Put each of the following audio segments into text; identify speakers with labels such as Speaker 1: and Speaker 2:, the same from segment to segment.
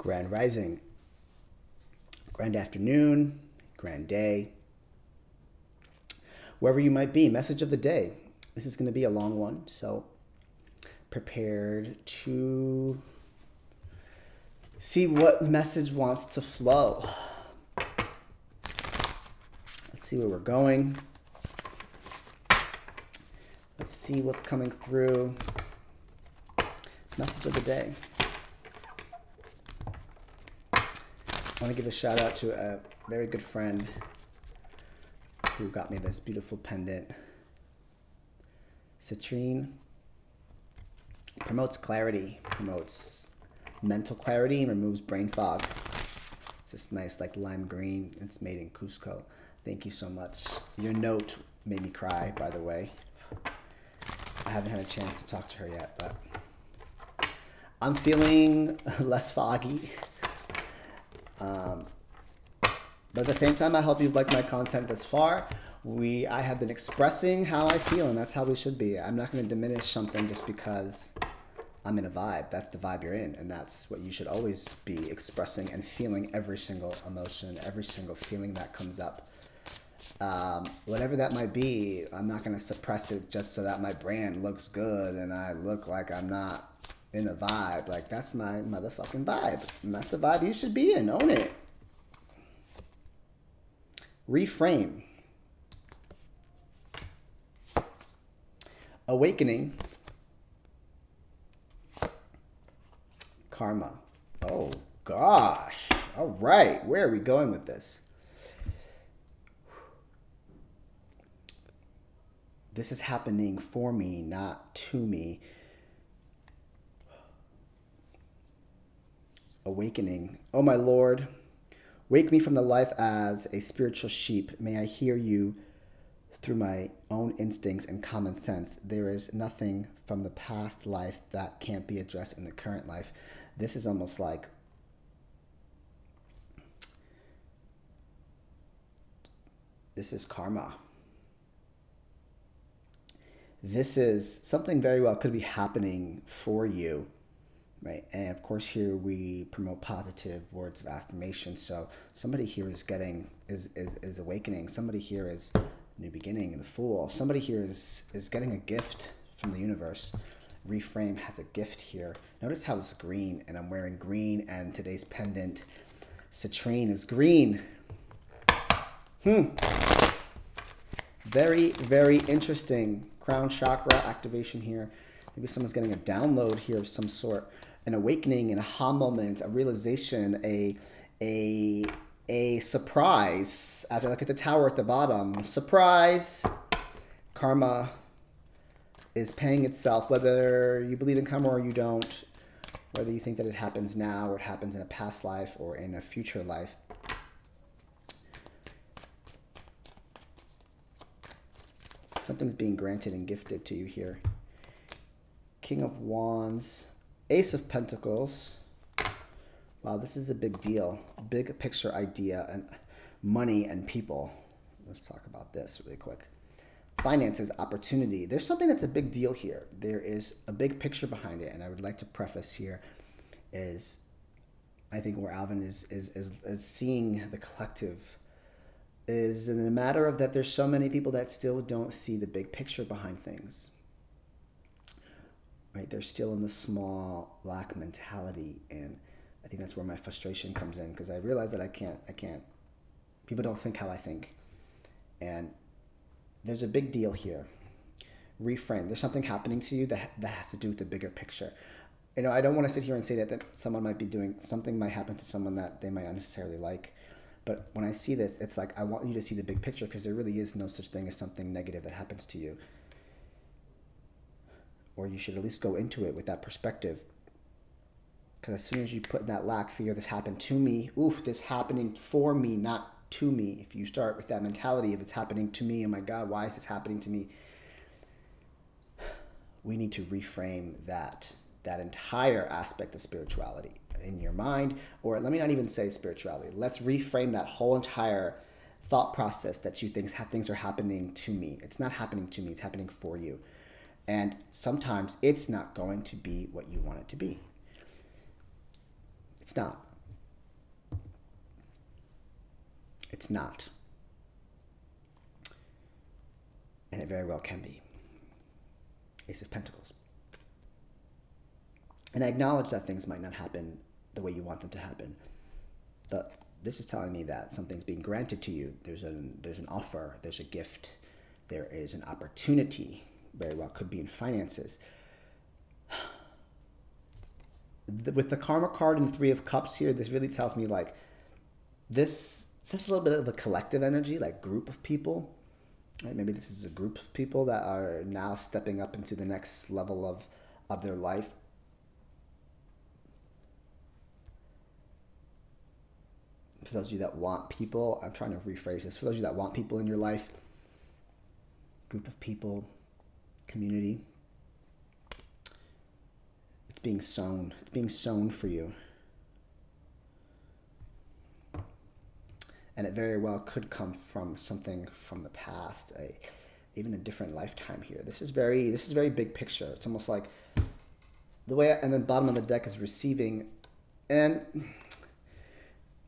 Speaker 1: Grand Rising, Grand Afternoon, Grand Day, wherever you might be. Message of the day. This is going to be a long one, so prepared to see what message wants to flow. Let's see where we're going. Let's see what's coming through. Message of the day. I want to give a shout out to a very good friend who got me this beautiful pendant. Citrine promotes clarity, promotes mental clarity, and removes brain fog. It's this nice, like lime green. It's made in Cusco. Thank you so much. Your note made me cry, by the way. I haven't had a chance to talk to her yet, but I'm feeling less foggy. Um, but at the same time, I hope you've liked my content thus far. We, I have been expressing how I feel, and that's how we should be. I'm not going to diminish something just because I'm in a vibe. That's the vibe you're in, and that's what you should always be expressing and feeling every single emotion, every single feeling that comes up. Um, whatever that might be, I'm not going to suppress it just so that my brand looks good and I look like I'm not in a vibe. Like, that's my motherfucking vibe. And that's the vibe you should be in. Own it. Reframe. Awakening. Karma. Oh, gosh. All right. Where are we going with this? This is happening for me, not to me. Awakening. Oh, my Lord, wake me from the life as a spiritual sheep. May I hear you through my own instincts and common sense. There is nothing from the past life that can't be addressed in the current life. This is almost like this is karma this is something very well could be happening for you right? And of course here we promote positive words of affirmation. So somebody here is getting is is, is awakening. Somebody here is new beginning in the fool. Somebody here is is getting a gift from the universe. Reframe has a gift here. Notice how it's green and i'm wearing green and today's pendant citrine is green. Hmm. Very very interesting. Crown chakra activation here. Maybe someone's getting a download here of some sort, an awakening, an aha moment, a realization, a a a surprise. As I look at the tower at the bottom, surprise. Karma is paying itself, whether you believe in karma or you don't, whether you think that it happens now or it happens in a past life or in a future life. Something's being granted and gifted to you here. King of Wands, Ace of Pentacles. Wow, this is a big deal. Big picture idea and money and people. Let's talk about this really quick. Finances, opportunity. There's something that's a big deal here. There is a big picture behind it, and I would like to preface here is I think where Alvin is is is, is seeing the collective is in a matter of that there's so many people that still don't see the big picture behind things. Right? They're still in the small lack mentality and I think that's where my frustration comes in because I realize that I can't I can't people don't think how I think. And there's a big deal here. Reframe. There's something happening to you that that has to do with the bigger picture. You know, I don't want to sit here and say that, that someone might be doing something might happen to someone that they might not necessarily like but when I see this, it's like I want you to see the big picture because there really is no such thing as something negative that happens to you. Or you should at least go into it with that perspective. Because as soon as you put in that lack fear, this happened to me, oof, this happening for me, not to me. If you start with that mentality, if it's happening to me, oh my God, why is this happening to me? We need to reframe that, that entire aspect of spirituality in your mind, or let me not even say spirituality. Let's reframe that whole entire thought process that you think things are happening to me. It's not happening to me, it's happening for you. And sometimes it's not going to be what you want it to be. It's not. It's not. And it very well can be. Ace of Pentacles. And I acknowledge that things might not happen the way you want them to happen. But this is telling me that something's being granted to you. There's an, there's an offer, there's a gift, there is an opportunity very well could be in finances. With the karma card and three of cups here, this really tells me like this says a little bit of a collective energy, like group of people. Right? Maybe this is a group of people that are now stepping up into the next level of of their life for those of you that want people, I'm trying to rephrase this. For those of you that want people in your life, group of people, community, it's being sown. It's being sown for you. And it very well could come from something from the past, a even a different lifetime here. This is very this is very big picture. It's almost like the way and then bottom of the deck is receiving and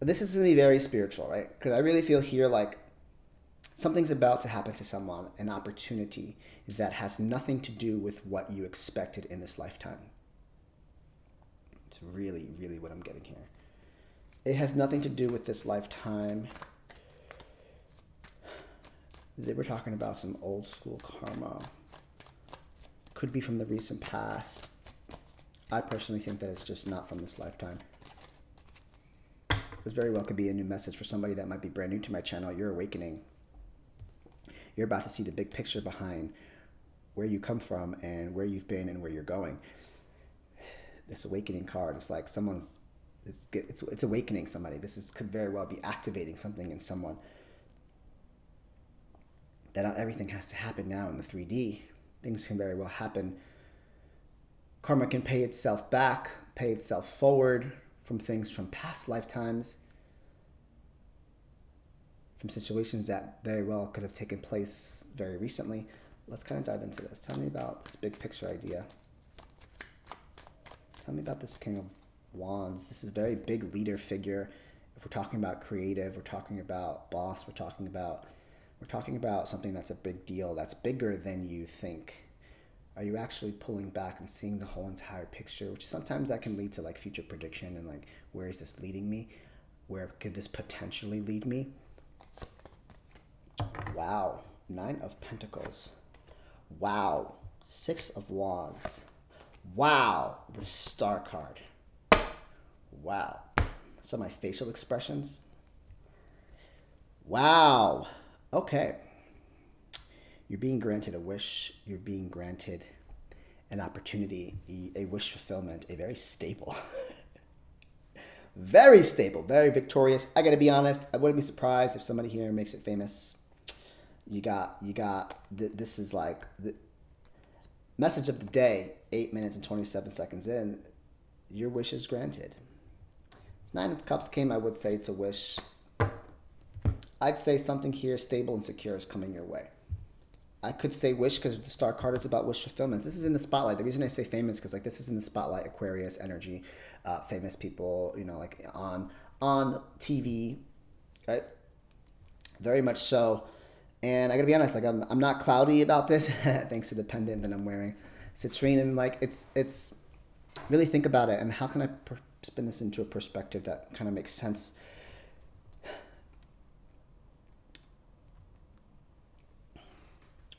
Speaker 1: this is going to be very spiritual, right? Because I really feel here like something's about to happen to someone, an opportunity that has nothing to do with what you expected in this lifetime. It's really, really what I'm getting here. It has nothing to do with this lifetime. They were talking about some old school karma. Could be from the recent past. I personally think that it's just not from this lifetime. This very well could be a new message for somebody that might be brand new to my channel. You're awakening. You're about to see the big picture behind where you come from and where you've been and where you're going. This awakening card, it's like someone's, it's, it's, it's awakening somebody. This is, could very well be activating something in someone. That not everything has to happen now in the 3D. Things can very well happen. Karma can pay itself back, pay itself forward, from things from past lifetimes, from situations that very well could have taken place very recently. Let's kind of dive into this. Tell me about this big picture idea. Tell me about this King of Wands. This is a very big leader figure. If we're talking about creative, we're talking about boss, we're talking about we're talking about something that's a big deal, that's bigger than you think are you actually pulling back and seeing the whole entire picture which sometimes that can lead to like future prediction and like where is this leading me where could this potentially lead me wow. Nine of pentacles. Wow. Six of wands. Wow. The star card. Wow. Some of my facial expressions. Wow. Okay. You're being granted a wish, you're being granted an opportunity, a wish fulfillment, a very stable, very stable, very victorious. I gotta be honest, I wouldn't be surprised if somebody here makes it famous. You got, you got, this is like the message of the day, eight minutes and 27 seconds in, your wish is granted. Nine of Cups came, I would say it's a wish. I'd say something here stable and secure is coming your way. I could say wish because the star card is about wish fulfillments. This is in the spotlight. The reason I say famous because like this is in the spotlight. Aquarius energy, uh, famous people. You know, like on on TV, right? Very much so. And I gotta be honest, like I'm, I'm not cloudy about this, thanks to the pendant that I'm wearing, citrine, and like it's it's really think about it and how can I per- spin this into a perspective that kind of makes sense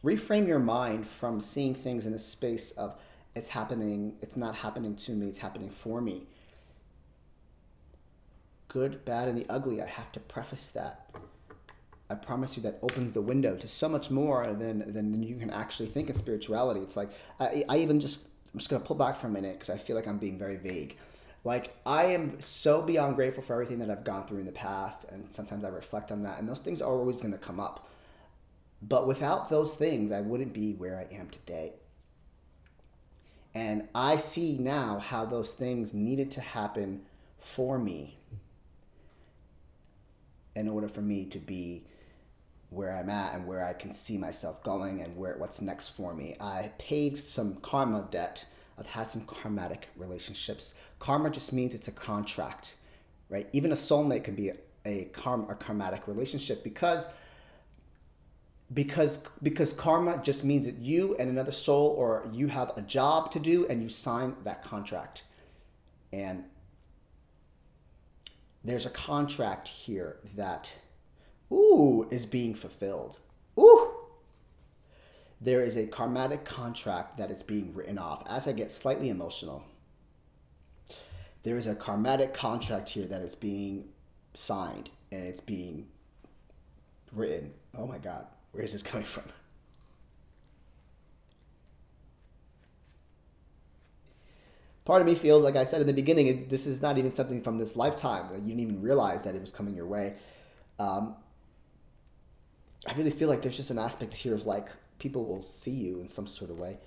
Speaker 1: reframe your mind from seeing things in a space of it's happening, it's not happening to me, it's happening for me. Good, bad, and the ugly. I have to preface that. I promise you that opens the window to so much more than, than you can actually think of spirituality. It's like, I, I even just, I'm just going to pull back for a minute because I feel like I'm being very vague. Like, I am so beyond grateful for everything that I've gone through in the past, and sometimes I reflect on that, and those things are always going to come up but without those things, I wouldn't be where I am today. And I see now how those things needed to happen for me in order for me to be where I'm at and where I can see myself going and where what's next for me. I paid some karma debt. I've had some karmatic relationships. Karma just means it's a contract, right? Even a soulmate can be a karma a karmatic relationship because because because karma just means that you and another soul or you have a job to do and you sign that contract and there's a contract here that ooh is being fulfilled ooh there is a karmatic contract that is being written off as i get slightly emotional there is a karmatic contract here that is being signed and it's being written oh my god where is this coming from? Part of me feels like I said in the beginning, this is not even something from this lifetime. you didn't even realize that it was coming your way. Um, I really feel like there's just an aspect here of like people will see you in some sort of way.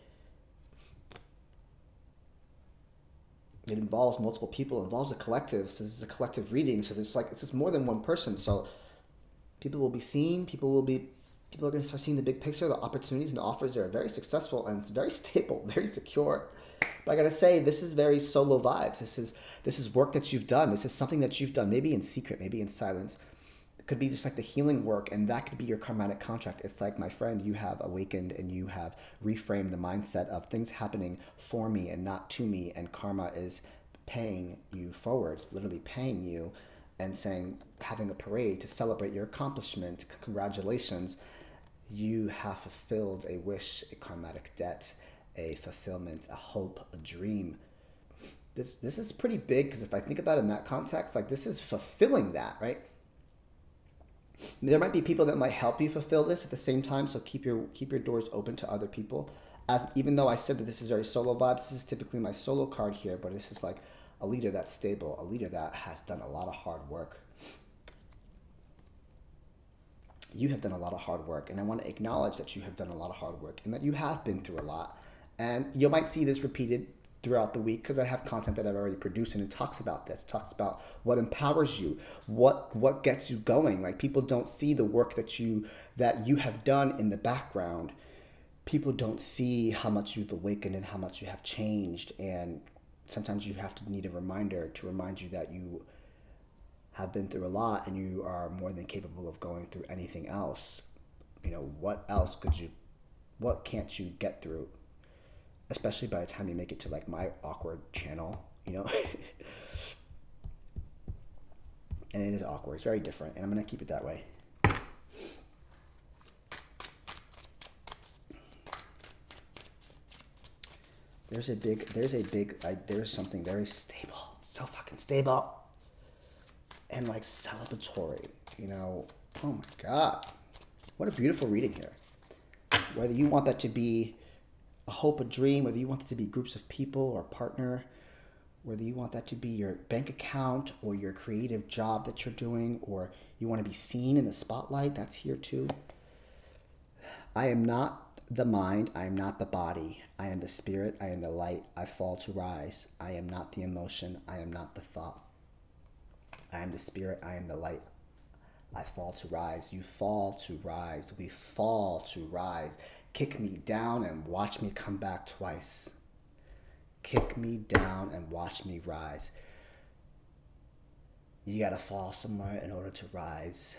Speaker 1: It involves multiple people, it involves a collective. So this is a collective reading. So there's like it's just more than one person. So people will be seen, people will be people are going to start seeing the big picture, the opportunities and the offers are very successful and it's very stable, very secure. But I gotta say, this is very solo vibes. This is this is work that you've done. This is something that you've done, maybe in secret, maybe in silence. Could be just like the healing work, and that could be your karmatic contract. It's like, my friend, you have awakened and you have reframed the mindset of things happening for me and not to me, and karma is paying you forward, literally paying you and saying, having a parade to celebrate your accomplishment. Congratulations you have fulfilled a wish, a karmatic debt, a fulfillment, a hope, a dream. This this is pretty big because if I think about it in that context, like this is fulfilling that, right? There might be people that might help you fulfill this at the same time, so keep your keep your doors open to other people. As even though I said that this is very solo vibes, this is typically my solo card here, but this is like a leader that's stable, a leader that has done a lot of hard work you have done a lot of hard work and i want to acknowledge that you have done a lot of hard work and that you have been through a lot and you might see this repeated throughout the week because i have content that i've already produced and it talks about this talks about what empowers you what what gets you going. Like people don't see the work that you that you have done in the background. People don't see how much you've awakened and how much you have changed and sometimes you have to need a reminder to remind you that you have been through a lot and you are more than capable of going through anything else, you know, what else could you, what can't you get through? Especially by the time you make it to like my awkward channel, you know? and it is awkward. It's very different. And I'm to keep it that way. There's a big, there's a big, like, there's something very stable. So fucking stable and like celebratory. You know, oh my God. What a beautiful reading here. Whether you want that to be a hope, a dream, whether you want it to be groups of people or a partner, whether you want that to be your bank account or your creative job that you're doing, or you want to be seen in the spotlight, that's here too. I am not the mind, I am not the body. I am the spirit, I am the light, I fall to rise. I am not the emotion, I am not the thought. I am the spirit, I am the light. I fall to rise. You fall to rise. We fall to rise. Kick me down and watch me come back twice. Kick me down and watch me rise. You gotta fall somewhere in order to rise.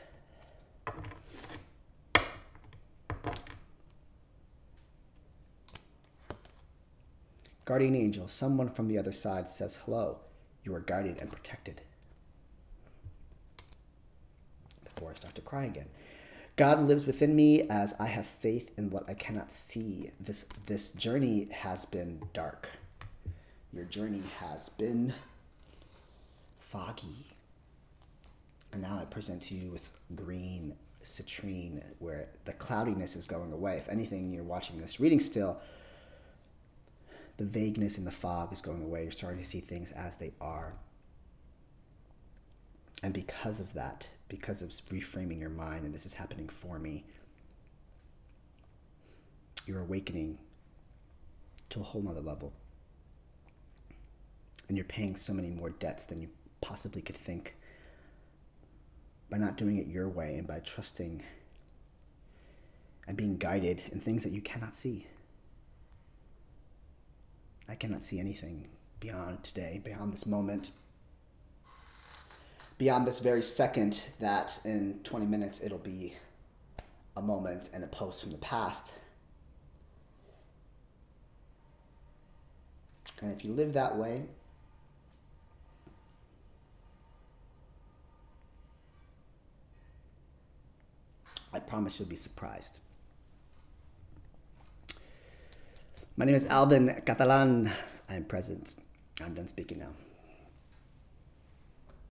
Speaker 1: Guardian angel, someone from the other side says hello. You are guarded and protected. before I start to cry again. God lives within me as I have faith in what I cannot see. This this journey has been dark. Your journey has been foggy. And now I present to you with green citrine, where the cloudiness is going away. If anything, you're watching this reading still, the vagueness in the fog is going away. You're starting to see things as they are. And because of that, because of reframing your mind, and this is happening for me, you're awakening to a whole nother level. And you're paying so many more debts than you possibly could think by not doing it your way and by trusting and being guided in things that you cannot see. I cannot see anything beyond today, beyond this moment beyond this very second that in 20 minutes it'll be a moment and a post from the past. And if you live that way, I promise you'll be surprised. My name is Alvin Catalan. I am present. I'm done speaking now.